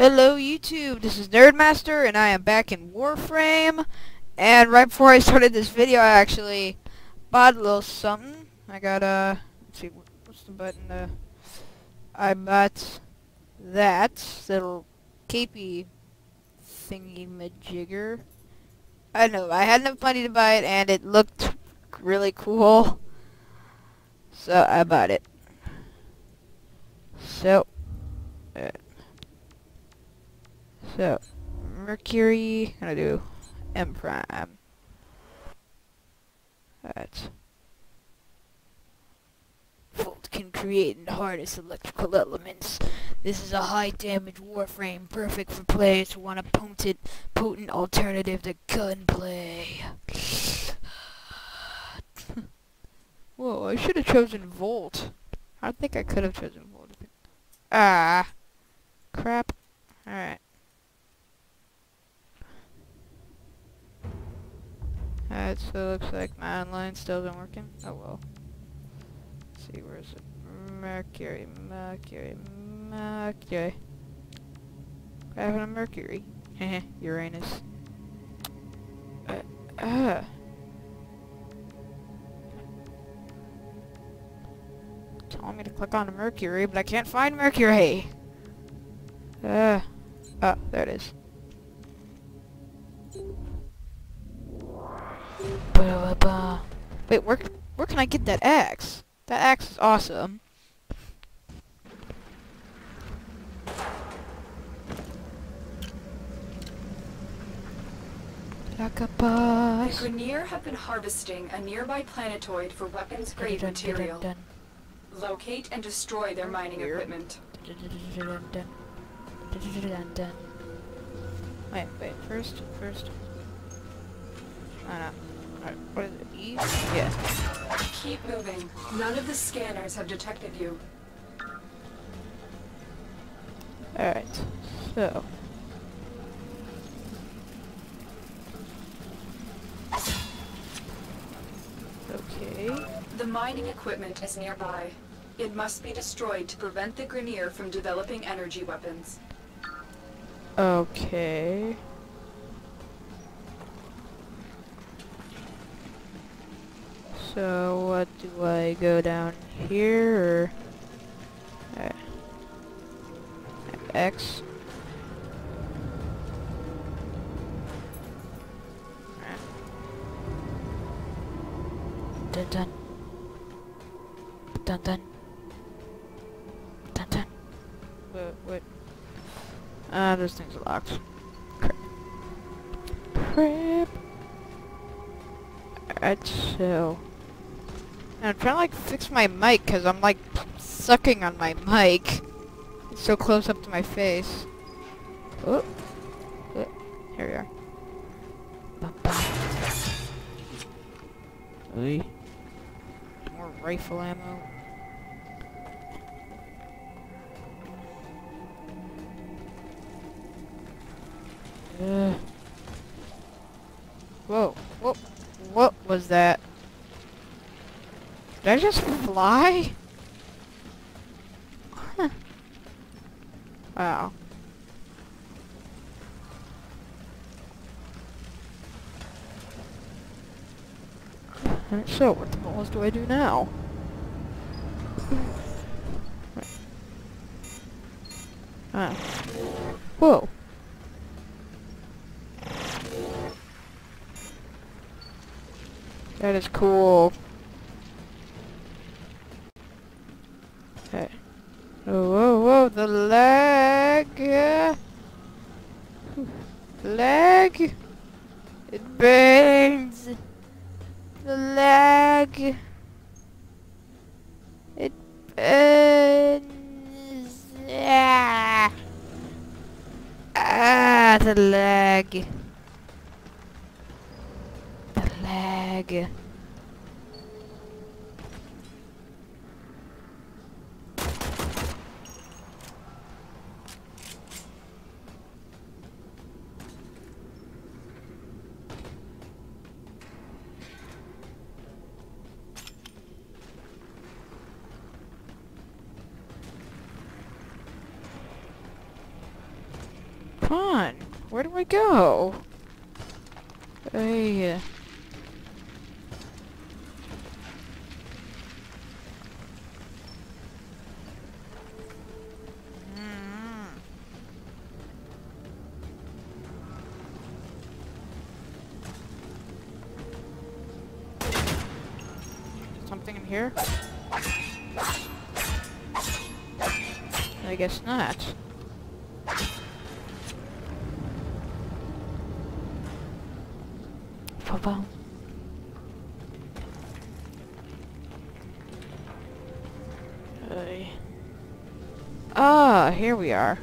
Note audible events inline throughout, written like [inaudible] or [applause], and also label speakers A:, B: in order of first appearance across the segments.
A: Hello YouTube, this is Nerdmaster and I am back in Warframe and right before I started this video I actually bought a little something. I got uh let's see what's the button uh I bought that little capey thingy majigger. I know, I had enough money to buy it and it looked really cool. So I bought it. So uh, so, Mercury, gonna do M prime. Volt can create and harness electrical elements. This is a high damage warframe, perfect for players who want a potent, potent alternative to gunplay. [sighs] Whoa, I should have chosen Volt. I don't think I could have chosen Volt. Ah, crap. Alright. Alright, so it looks like my online still isn't working. Oh well. Let's see, where is it? Mercury, Mercury, Mercury. Having a Mercury. [laughs] Uranus. Uh, uh. Telling me to click on a Mercury, but I can't find Mercury! Uh. Oh, there it is. Wait, where where can I get that axe? That axe is awesome.
B: The Grineer have been harvesting a nearby planetoid for weapons-grade material. Locate and destroy their mining equipment.
A: Wait, wait, first, first. I know. Alright, what is it? E? Yeah.
B: Keep moving. None of the scanners have detected you.
A: Alright, so. Okay.
B: The mining equipment is nearby. It must be destroyed to prevent the Grineer from developing energy weapons.
A: Okay. So what do I go down here or uh, X? Dun dun. Dun dun. Dun dun. Wait, wait. Ah, uh, this thing's locked. Crap. Crap. Alright, so... And I'm trying to like fix my mic because I'm like sucking on my mic. It's so close up to my face. Oh. oh. Here we are. Bum, bum. More rifle ammo. Uh. Whoa. Whoa. What was that? Did I just fly? wow. so, what the balls do I do now? Ah. Whoa. That is cool. Lag. The lag. Where do I go? Hey. Mm. Something in here? I guess not. Hey. Ah, here we are.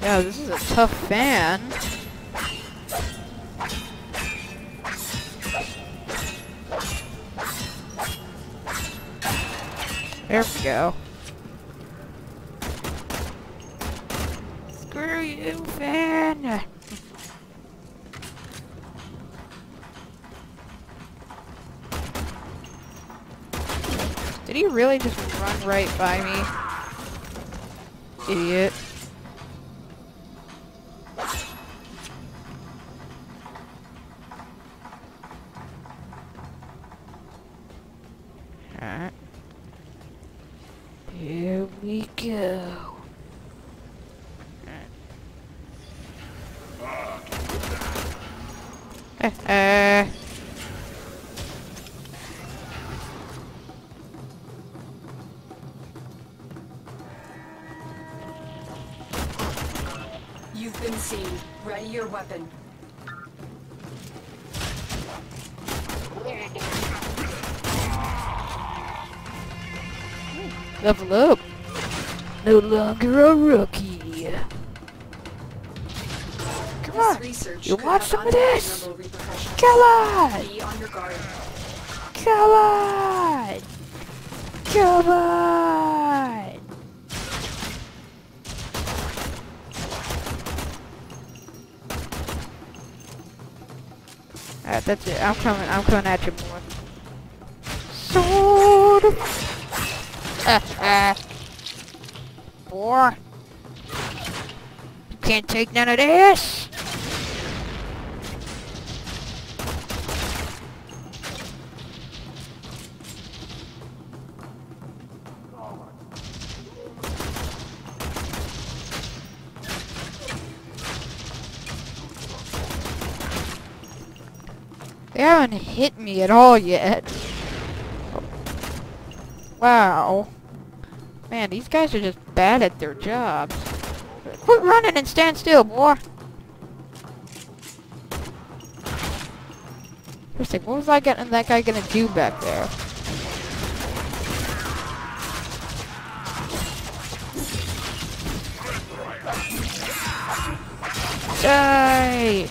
A: Yeah, this is a tough fan. There we go. Fan! Did he really just run right by me? Idiot. Alright. Here we go.
B: You've been seen. Ready your weapon.
A: Level up. No longer a rookie. Come on. you
B: have
A: some of this?
B: Kill it!
A: Kill it! Kill it! Alright, that's it. I'm coming. I'm coming at you more. Sword. [laughs] Boy, you can't take none of this. They haven't hit me at all yet. Wow. Man, these guys are just bad at their jobs. Quit running and stand still, boy. What was I getting that guy gonna do back there? Die!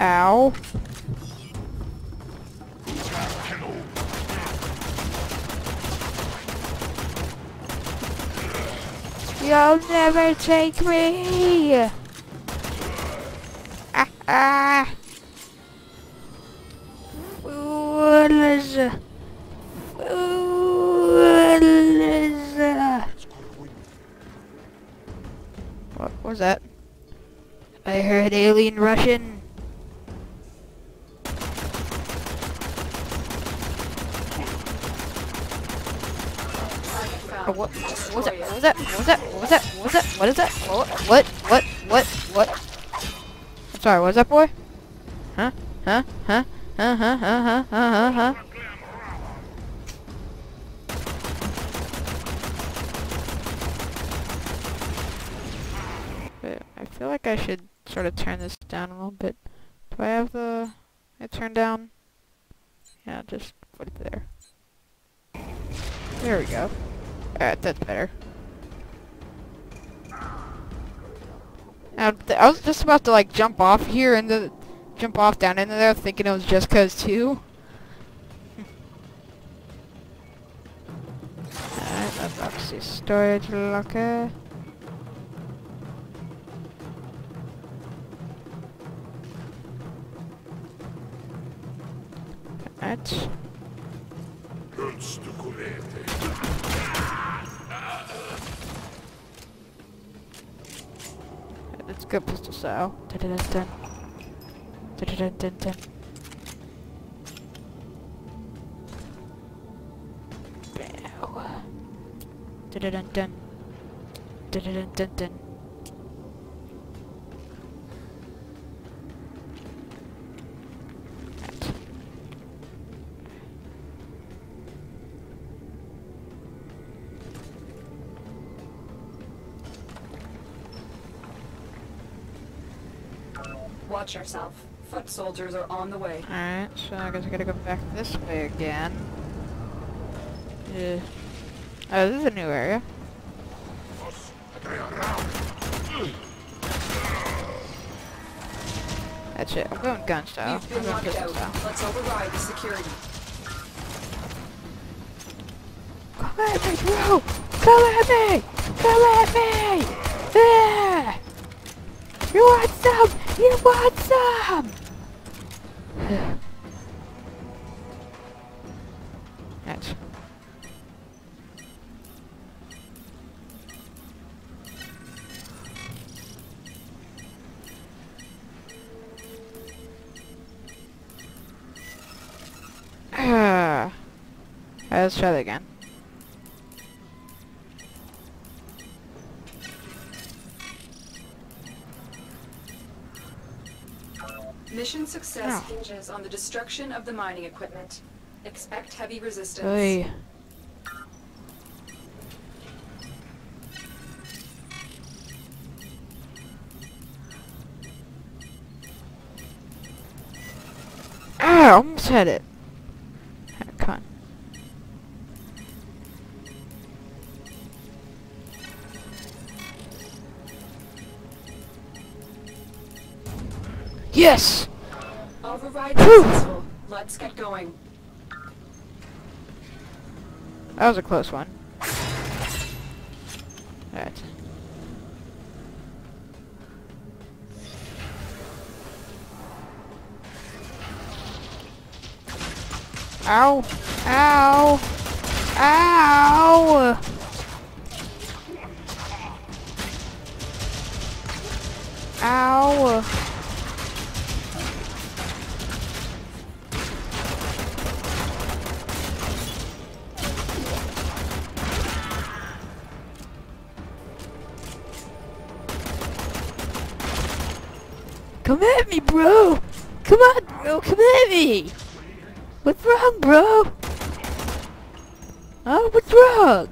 A: Ow. You'll never take me! [laughs] Ah ah! Fools! What was that? I heard alien Russian. What, was that? What was that? What was that? What was that? What was that? What is that? What? What? What? What? Sorry. What was that, boy? Huh? Huh? Huh? Huh? Huh? Huh? Huh? Huh? Huh? I feel like I should sort of turn this down a little bit. Do I have the it turned down? Yeah, just put it there. There we go. Alright, that's better. Um, I, was just about to like jump off here and jump off down into there thinking it was just cause two. [laughs] Alright, epoxy storage locker. Alright. Let's pistol style. Dun dun dun dun. Dun dun dun dun. Bow. Dun dun dun dun. Dun dun dun dun
B: Watch yourself. Foot soldiers are on the way.
A: Alright, so I guess I gotta go back this way again. Yeah. Oh, this is a new area. That's it. I'm going gun style.
B: We've been out.
A: style.
B: Let's override the security.
A: Come at me, bro! Come at me! Come at me! Yeah! You want some? You want some? That's... Ah. Let's try that again.
B: Success hinges on the destruction of the mining equipment. Expect heavy resistance.
A: Oy. Ah, almost had it. Ah, Yes! Whew.
B: successful. Let's get going.
A: That was a close one. Alright. Ow! Ow! Ow! Ow! Come at me, bro! Come on, bro, come at me! What's wrong, bro? Huh? What's wrong?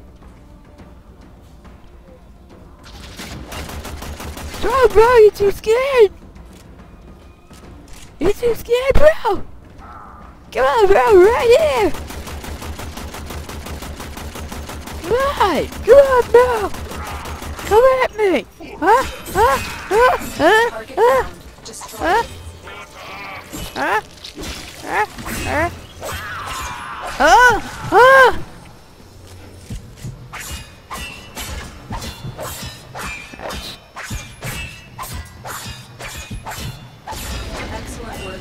A: What's bro? You're too scared! You're too scared, bro! Come on, bro, right here! Come on! Come on, bro! Come at me! Huh? Huh? Huh? Huh?
B: Found. Destroy
A: Huh? Huh? Huh? Huh? Huh? Huh?
B: Excellent work.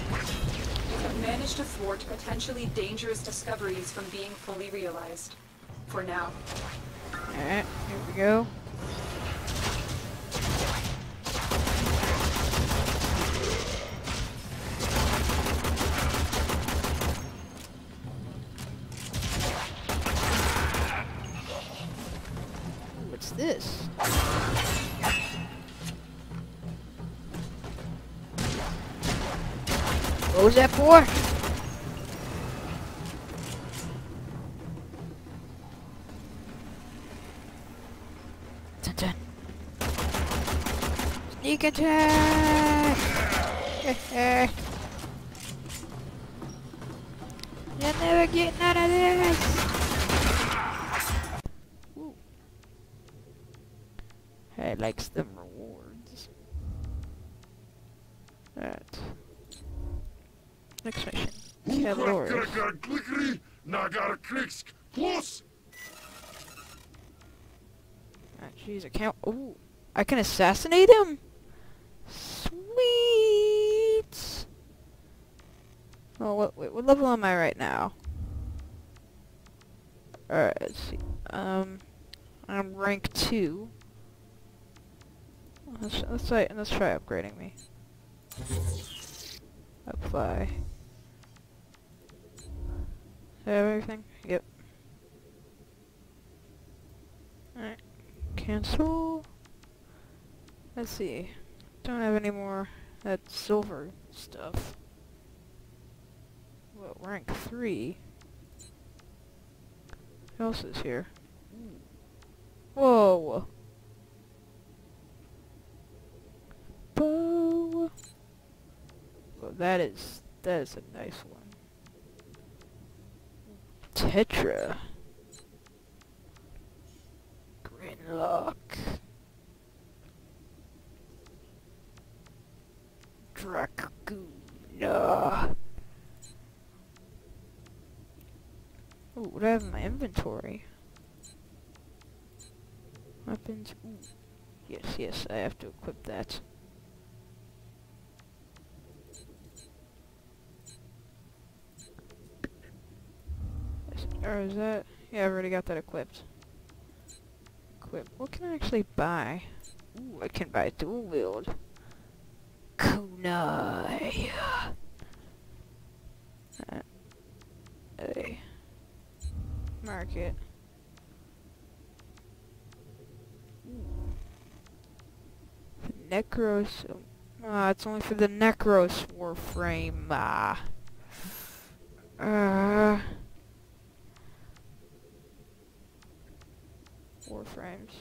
B: You have managed to thwart potentially dangerous discoveries from being fully realized. For now.
A: Alright, here we go. What's this? What was that for? Sneak attack! [laughs] You're never getting out of this! Ooh. I likes them rewards. Alright. Next mission. Cavaliers.
C: Klikri, plus
A: Ah, Jeez, I can't. Ooh, I can assassinate him. Sweet. Oh, what, wait, what level am I right now? Alright, let's see. Um, I'm rank 2. Let's, let's, try, let's try upgrading me. Apply. Everything? Yep. Alright. Cancel. Let's see. Don't have any more that silver stuff. What, rank 3? What else is here? Whoa! Bow! Well, that is, that is a nice one. Tetra. Grinlock. Dracuna. Ooh, what do I have in my inventory? Weapons. Ooh. Yes, yes, I have to equip that. Or is that... Yeah, I've already got that equipped. Equip. What can I actually buy? Ooh, I can buy dual wield. Kunai. Uh, a market. Nekros. Ah, uh, it's only for the Nekros Warframe. Ah. Uh. Warframes.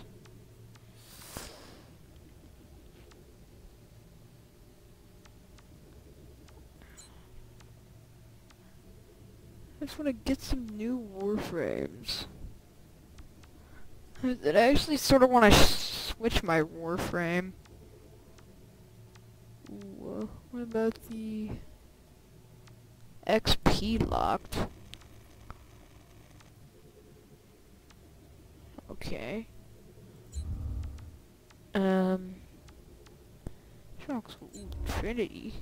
A: I just want to get some new Warframes. I actually sort of want to switch my Warframe. Ooh, uh, what about the XP locked? Okay. Um. Trinity.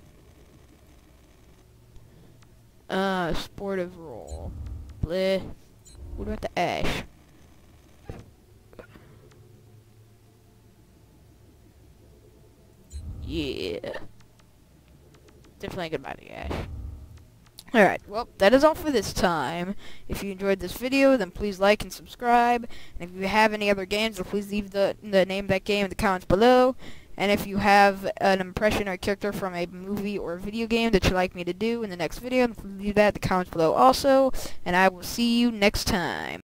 A: Uh, sportive role. Bleh. What about the Ash? Yeah. Definitely buy the Ash. Alright, well, that is all for this time. If you enjoyed this video, then please like and subscribe. And if you have any other games, then please leave the, the name of that game in the comments below. And if you have an impression or character from a movie or video game that you'd like me to do in the next video, leave that in the comments below also. And I will see you next time.